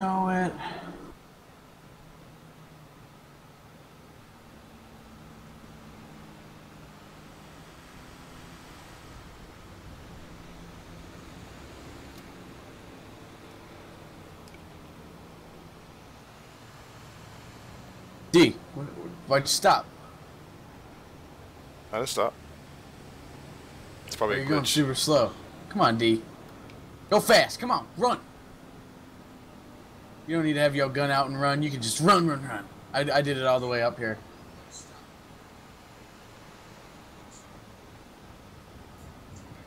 know it. D, why'd you stop? I didn't stop. It's probably a You're going glitch. super slow. Come on, D. Go fast. Come on, run. You don't need to have your gun out and run. You can just run, run, run. I, I did it all the way up here.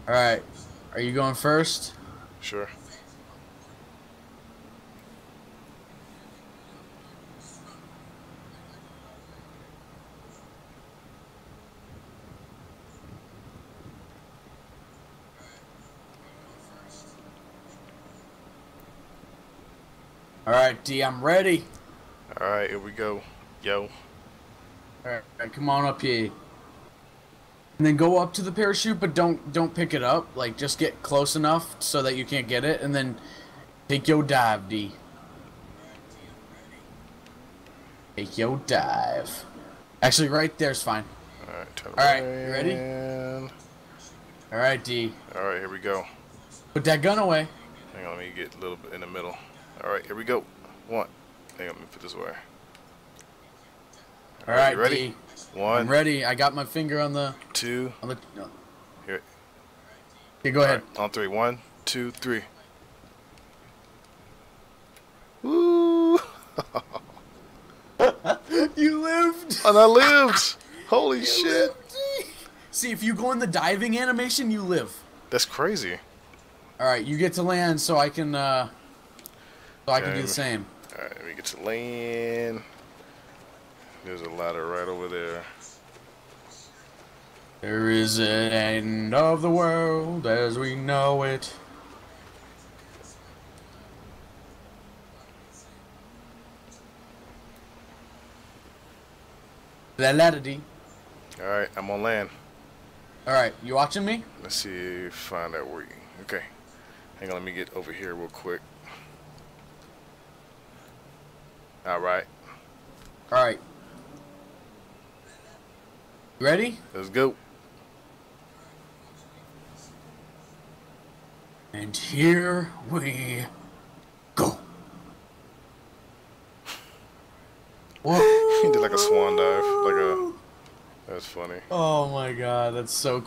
All right. Are you going first? Sure. All right, D. I'm ready. All right, here we go. Yo. All right, come on up here. And then go up to the parachute, but don't don't pick it up. Like just get close enough so that you can't get it, and then take your dive, D. Take your dive. Actually, right there's fine. All right, All right, you ready? All right, D. All right, here we go. Put that gun away. Hang on, let me get a little bit in the middle. All right, here we go. One. Hang on, let me put this away. All right, you ready? D. One, I'm ready. I got my finger on the two, on the. no. here. Okay, go All ahead. right, on three. One, two, three. Woo! You lived. and I lived. Holy shit. lived, See, if you go in the diving animation, you live. That's crazy. All right, you get to land, so I can. uh So I can do the same. All right, let me get to land. There's a ladder right over there. There is an end of the world as we know it. La la da dee. All right, I'm on land. All right, you watching me? Let's see if find out where you. Okay, hang on. Let me get over here real quick. All right, All right. Ready? let's go. And here we go. Whoa. He did like a swan dive, like a. That's funny. Oh my god, that's so